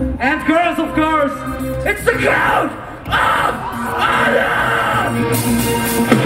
And girls, of course, it's the crowd of honor!